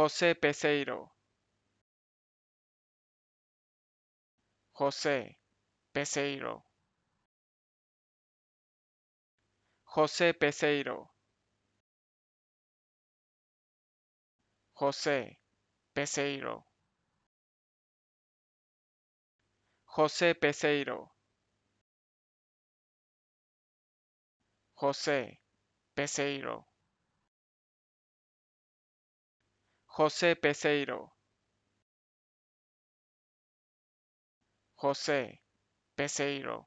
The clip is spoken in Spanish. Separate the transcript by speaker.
Speaker 1: José Peseiro, José Peseiro, José Peseiro, José Peseiro, José Peseiro, José Peseiro, José Peseiro, José Peseiro,